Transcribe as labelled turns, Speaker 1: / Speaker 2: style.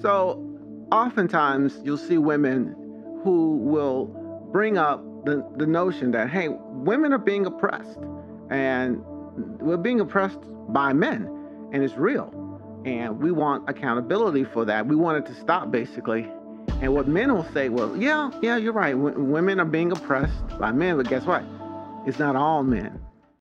Speaker 1: So, oftentimes you'll see women who will bring up the, the notion that, hey, women are being oppressed and we're being oppressed by men and it's real. And we want accountability for that. We want it to stop basically. And what men will say, well, yeah, yeah, you're right. W- women are being oppressed by men, but guess what? It's not all men.